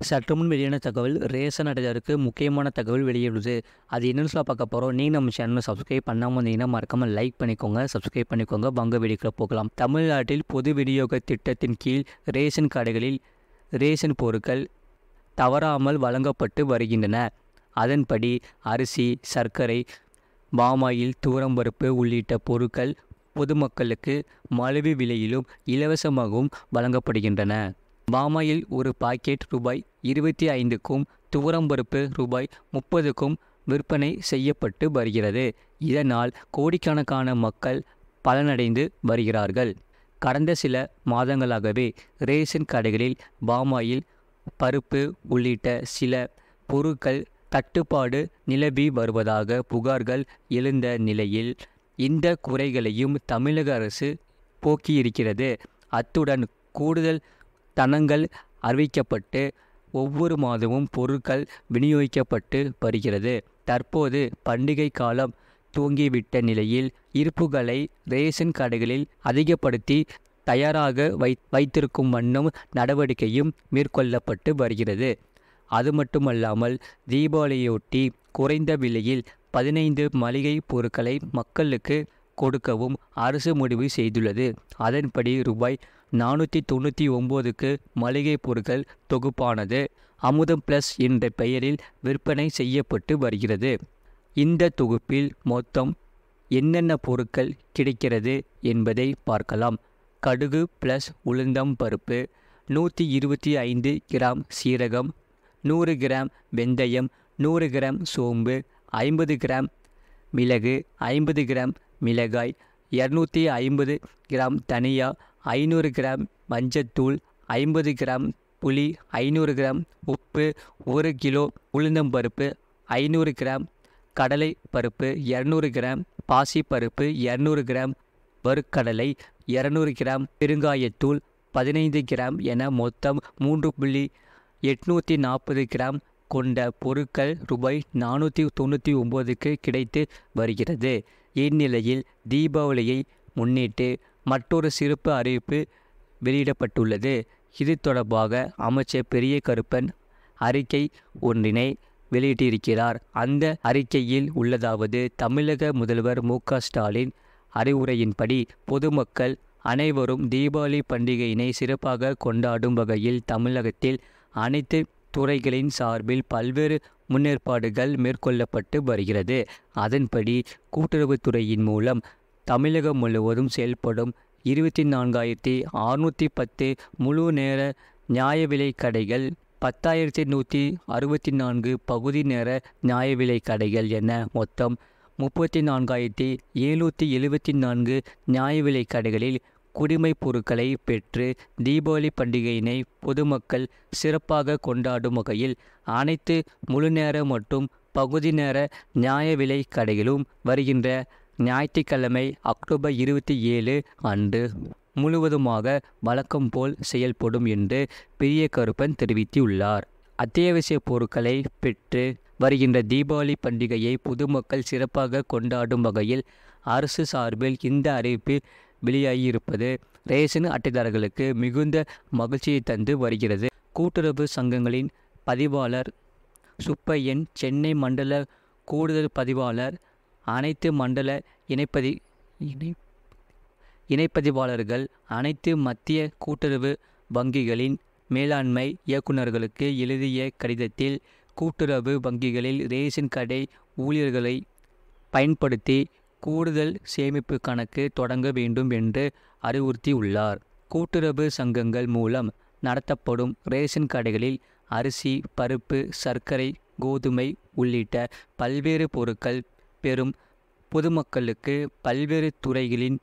சற்று முன் வெளியான தகவல் ரேஷன் அடையாளருக்கு முக்கியமான தகவல் வெளியிடுது. அது என்னன்னு சொல்ல பார்க்க போகிறோம் நீங்கள் நம்ம சேனலை சப்ஸ்கிரைப் பண்ணாமல் வந்தீங்கன்னா மறக்காமல் லைக் பண்ணிக்கோங்க சப்ஸ்கிரைப் பண்ணிக்கோங்க. வங்க வெடிக்கிற போகலாம். தமிழ்நாட்டில் பொது விநியோக திட்டத்தின் கீழ் ரேஷன் கடைகளில் ரேஷன் பொருட்கள் தவறாமல் வழங்கப்பட்டு வருகின்றன. அதன்படி அரிசி சர்க்கரை பாமாயில் தூரம்பருப்பு உள்ளிட்ட பொருட்கள் பொதுமக்களுக்கு மலிவு விலையிலும் இலவசமாகவும் வழங்கப்படுகின்றன. பாமாயில் ஒரு பாக்கெட் ரூபாய் இருபத்தி ஐந்துக்கும் துவரம்பருப்பு ரூபாய் முப்பதுக்கும் விற்பனை செய்யப்பட்டு வருகிறது. இதனால் கோடிக்கணக்கான மக்கள் பலனடைந்து வருகிறார்கள். கடந்த சில மாதங்களாகவே ரேஷன் கடைகளில் பாமாயில் பருப்பு உள்ளிட்ட சில பொருட்கள் தட்டுப்பாடு நிலவி வருவதாக புகார்கள் எழுந்த நிலையில் இந்த குறைகளையும் தமிழக அரசு போக்கியிருக்கிறது. அத்துடன் கூடுதல் தனங்கள் அறிவிக்கப்பட்டு ஒவ்வொரு மாதமும் பொருட்கள் விநியோகிக்கப்பட்டு வருகிறது. தற்போது பண்டிகை காலம் துவங்கிவிட்ட நிலையில் இருப்புகளை ரேஷன் கடைகளில் அதிகப்படுத்தி தயாராக வை வைத்திருக்கும் வண்ணம் நடவடிக்கையும் மேற்கொள்ளப்பட்டு வருகிறது. அது மட்டுமல்லாமல் தீபாவளியொட்டி குறைந்த விலையில் பதினைந்து மளிகை பொருட்களை மக்களுக்கு கொடுக்கவும் அரசு முடிவு செய்துள்ளது. அதன்படி ரூபாய் நானூற்றி தொண்ணூற்றி ஒம்போதுக்கு மளிகை பொருட்கள் தொகுப்பானது. அமுதம் ப்ளஸ் என்ற பெயரில் விற்பனை செய்யப்பட்டு வருகிறது. இந்த தொகுப்பில் மொத்தம் என்னென்ன பொருட்கள் கிடைக்கிறது என்பதை பார்க்கலாம். கடுகு ப்ளஸ் உளுந்தம் பருப்பு நூற்றி இருபத்தி ஐந்து கிராம் சீரகம் நூறு கிராம் வெந்தயம் நூறு கிராம் சோம்பு ஐம்பது கிராம் மிளகு ஐம்பது கிராம் மிளகாய் இரநூத்தி ஐம்பது கிராம் தனியா ஐநூறு கிராம் மஞ்சத்தூள் ஐம்பது கிராம் புளி ஐநூறு கிராம் உப்பு ஒரு கிலோ உளுந்தம்பருப்பு ஐநூறு கிராம் கடலை பருப்பு இரநூறு கிராம் பாசிப்பருப்பு இரநூறு கிராம் வறுக்கடலை இரநூறு கிராம் பெருங்காயத்தூள் பதினைந்து கிராம் என மொத்தம் மூன்று புள்ளி எட்நூற்றி நாற்பது கிராம் கொண்ட பொருட்கள் ரூபாய் நானூற்றி தொண்ணூற்றி ஒம்போதுக்கு கிடைத்து வருகிறது. இந்நிலையில் தீபாவளியை முன்னிட்டு மற்றொரு சிறப்பு அறிவிப்பு வெளியிடப்பட்டுள்ளது. இது தொடர்பாக அமைச்சர் பெரிய கருப்பன் அறிக்கை ஒன்றினை வெளியிட்டிருக்கிறார். அந்த அறிக்கையில் உள்ளதாவது தமிழக முதல்வர் மு. ஸ்டாலின் அறிவுரையின்படி பொதுமக்கள் அனைவரும் தீபாவளி பண்டிகையினை சிறப்பாக கொண்டாடும் வகையில் தமிழகத்தில் அனைத்து துறைகளின் சார்பில் பல்வேறு முன்னேற்பாடுகள் மேற்கொள்ளப்பட்டு வருகிறது. அதன்படி கூட்டுறவுத்துறையின் மூலம் தமிழகம் முழுவதும் செயல்படும் இருபத்தி நான்காயிரத்தி அறுநூற்றி பத்து முழு நேர நியாய விலை கடைகள் பத்தாயிரத்தி நூற்றி அறுபத்தி நான்கு பகுதி நேர நியாய விலை கடைகள் என மொத்தம் முப்பத்தி நான்காயிரத்தி எழுநூற்றி எழுபத்தி நான்கு நியாய விலை கடைகளில் குடிமைப் பொருட்களை பெற்று தீபாவளி பண்டிகையினை பொதுமக்கள் சிறப்பாக கொண்டாடும் வகையில் அனைத்து முழுநேர மற்றும் பகுதி நேர நியாய விலை கடைகளும் வருகின்ற ஞாயிற்றுக்கிழமை அக்டோபர் இருபத்தி ஏழு அன்று முழுவதுமாக வழக்கம் போல் செயல்படும் என்று பெரிய கருப்பன் தெரிவித்துள்ளார். அத்தியாவசிய பொருட்களை பெற்று வருகின்ற தீபாவளி பண்டிகையை பொதுமக்கள் சிறப்பாக கொண்டாடும் வகையில் அரசு சார்பில் இந்த அறிவிப்பு வெளியாகியிருப்பது ரேஷன் அட்டைதாரர்களுக்கு மிகுந்த மகிழ்ச்சியை தந்து வருகிறது. கூட்டுறவு சங்கங்களின் பதிவாளர் சுப்பையன் சென்னை மண்டல கூடுதல் பதிவாளர் அனைத்து மண்டல இணைப்பதி இணை இணைப்பதிவாளர்கள் அனைத்து மத்திய கூட்டுறவு வங்கிகளின் மேலாண்மை இயக்குநர்களுக்கு எழுதிய கடிதத்தில் கூட்டுறவு வங்கிகளில் ரேஷன் கடை ஊழியர்களை பயன்படுத்தி கூடுதல் சேமிப்பு கணக்கு தொடங்க வேண்டும் என்று அறிவுறுத்தியுள்ளார். கூட்டுறவு சங்கங்கள் மூலம் நடத்தப்படும் ரேஷன் கடைகளில் அரிசி பருப்பு சர்க்கரை கோதுமை உள்ளிட்ட பல்வேறு பொருட்கள் பெறும் பொதுமக்களுக்கு பல்வேறு துறைகளின்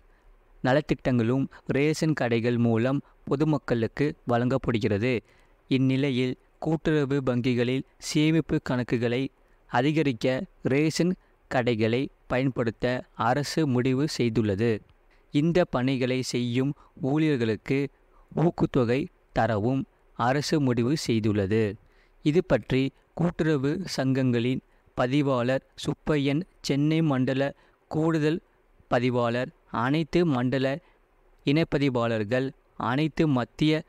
நலத்திட்டங்களும் ரேஷன் கடைகள் மூலம் பொதுமக்களுக்கு வழங்கப்படுகிறது. இந்நிலையில் கூட்டுறவு வங்கிகளில் சேமிப்பு கணக்குகளை அதிகரிக்க ரேஷன் கடைகளை பயன்படுத்த அரசு முடிவு செய்துள்ளது. இந்த பணிகளை செய்யும் ஊழியர்களுக்கு ஊக்குத்தொகை தரவும் அரசு முடிவு செய்துள்ளது. இது பற்றி கூட்டுறவு சங்கங்களின் பதிவாளர் சுப்பையன் சென்னை மண்டல கூடுதல் பதிவாளர். அனைத்து மண்டல இணைப்பதிவாளர்கள் அனைத்து மத்திய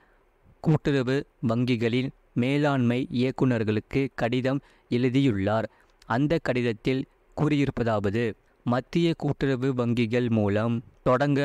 கூட்டுறவு வங்கிகளின் மேலாண்மை இயக்குநர்களுக்கு கடிதம் எழுதியுள்ளார். அந்த கடிதத்தில் கூறியிருப்பதாவது மத்திய கூட்டுறவு வங்கிகள் மூலம் தொடங்க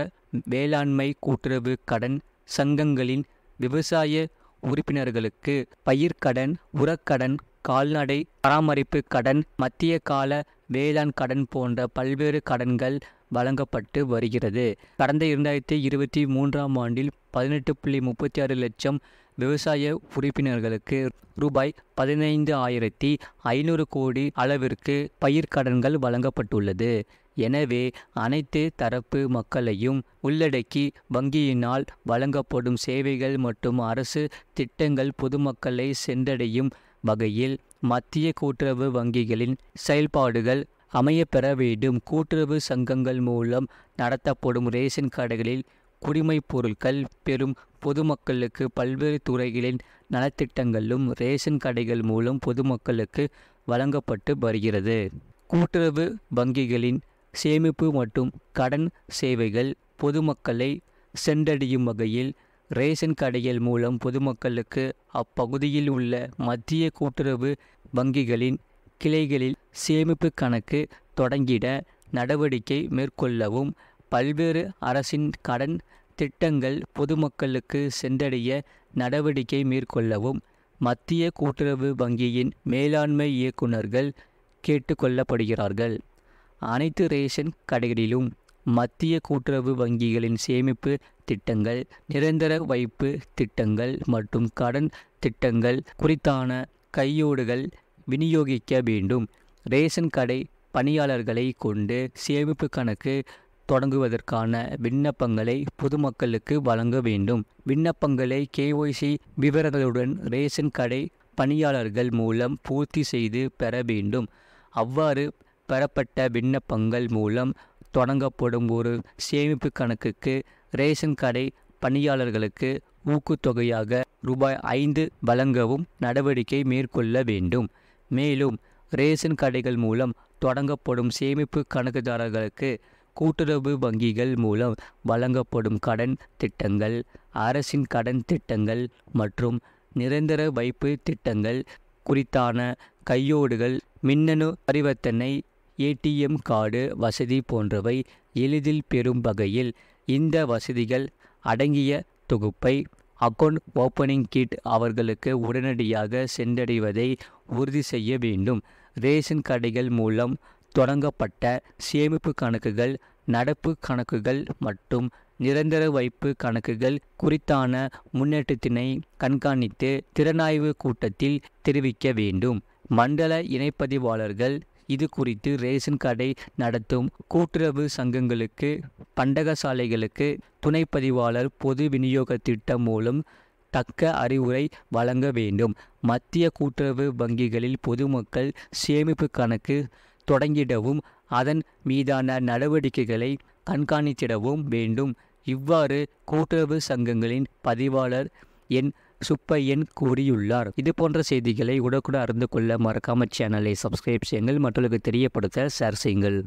வேளாண்மை கூட்டுறவு கடன் சங்கங்களின் விவசாய உறுப்பினர்களுக்கு பயிர்க்கடன் உரக்கடன் கால்நடை பராமரிப்பு கடன் மத்திய கால வேளாண் கடன் போன்ற பல்வேறு கடன்கள் வழங்கப்பட்டு வருகிறது. கடந்த இரண்டாயிரத்தி இருபத்தி மூன்றாம் ஆண்டில் பதினெட்டு புள்ளி முப்பத்தி ஆறு லட்சம் விவசாய உறுப்பினர்களுக்கு ரூபாய் பதினைந்து ஆயிரத்தி ஐநூறு கோடி அளவிற்கு பயிர்க்கடன்கள் வழங்கப்பட்டுள்ளது. எனவே அனைத்து தரப்பு மக்களையும் உள்ளடக்கி வங்கியினால் வழங்கப்படும் சேவைகள் மற்றும் அரசு திட்டங்கள் பொதுமக்களை சென்றடையும் வகையில் மத்திய கூட்டுறவு வங்கிகளின் செயல்பாடுகள் அமையப்பெற வேண்டும். கூட்டுறவு சங்கங்கள் மூலம் நடத்தப்படும் ரேஷன் கடைகளில் குடிமைப் பொருட்கள் பெறும் பொதுமக்களுக்கு பல்வேறு துறைகளின் நலத்திட்டங்களும் ரேஷன் கடைகள் மூலம் பொதுமக்களுக்கு வழங்கப்பட்டு வருகிறது. கூட்டுறவு வங்கிகளின் சேமிப்பு மற்றும் கடன் சேவைகள் பொதுமக்களை சென்றடையும் வகையில் ரேஷன் கடைகள் மூலம் பொதுமக்களுக்கு அப்பகுதியில் உள்ள மத்திய கூட்டுறவு வங்கிகளின் கிளைகளில் சேமிப்பு கணக்கு தொடங்கிட நடவடிக்கை மேற்கொள்ளவும் பல்வேறு அரசின் கடன் திட்டங்கள் பொதுமக்களுக்கு சென்றடைய நடவடிக்கை மேற்கொள்ளவும் மத்திய கூட்டுறவு வங்கியின் மேலாண்மை இயக்குநர்கள் கேட்டுக்கொள்ளப்படுகிறார்கள். அனைத்து ரேஷன் கடைகளிலும் மத்திய கூட்டுறவு வங்கிகளின் சேமிப்பு திட்டங்கள் நிரந்தர வைப்பு திட்டங்கள் மற்றும் கடன் திட்டங்கள் குறித்தான கையோடுகள் விநியோகிக்க வேண்டும். ரேஷன் கடை பணியாளர்களை கொண்டு சேமிப்பு கணக்கு தொடங்குவதற்கான விண்ணப்பங்களை பொதுமக்களுக்கு வழங்க வேண்டும். விண்ணப்பங்களை கேஒய்சி விவரங்களுடன் ரேஷன் கடை பணியாளர்கள் மூலம் பூர்த்தி செய்து பெற வேண்டும். அவ்வாறு பெறப்பட்ட விண்ணப்பங்கள் மூலம் தொடங்கப்படும் ஒரு சேமிப்பு கணக்குக்கு ரேஷன் கடை பணியாளர்களுக்கு ஊக்குத்தொகையாக ரூபாய் ஐந்து வழங்கவும் நடவடிக்கை மேற்கொள்ள வேண்டும். மேலும் ரேஷன் கடைகள் மூலம் தொடங்கப்படும் சேமிப்பு கணக்குதாரர்களுக்கு கூட்டுறவு வங்கிகள் மூலம் வழங்கப்படும் கடன் திட்டங்கள் அரசின் கடன் திட்டங்கள் மற்றும் நிரந்தர வைப்பு திட்டங்கள் குறித்தான கையோடுகள் மின்னணு பரிவர்த்தனை ஏடிஎம் கார்டு வசதி போன்றவை எளிதில் பெறும் வகையில் இந்த வசதிகள் அடங்கிய தொகுப்பை அக்கவுண்ட் ஓப்பனிங் கிட் அவர்களுக்கு உடனடியாக சென்றடைவதை உறுதி செய்ய வேண்டும். ரேஷன் கடைகள் மூலம் தொடங்கப்பட்ட சேமிப்பு கணக்குகள் நடப்பு கணக்குகள் மற்றும் நிரந்தர வைப்பு கணக்குகள் குறித்தான முன்னேற்றத்தினை கண்காணித்து திறனாய்வு கூட்டத்தில் தெரிவிக்க வேண்டும். மண்டல இணைப்பதிவாளர்கள் இது குறித்து ரேஷன் கடை நடத்தும் கூட்டுறவு சங்கங்களுக்கு பண்டகசாலைகளுக்கு துணைப்பதிவாளர் பொது விநியோக திட்டம் மூலம் தக்க அறிவுரை வழங்க வேண்டும். மத்திய கூட்டுறவு வங்கிகளில் பொதுமக்கள் சேமிப்பு கணக்கு தொடங்கிடவும் அதன் மீதான நடவடிக்கைகளை கண்காணித்திடவும் வேண்டும். இவ்வாறு கூட்டுறவு சங்கங்களின் பதிவாளர் என். சுப்பையன் கூறியுள்ளார். இது போன்ற செய்திகளை உடனுக்குடன் அறிந்து கொள்ள மறக்காம சேனலை சப்ஸ்கிரைப் செய்யுங்கள். மற்றவர்களுக்கு தெரியப்படுத்த ஷேர் செய்யுங்கள்.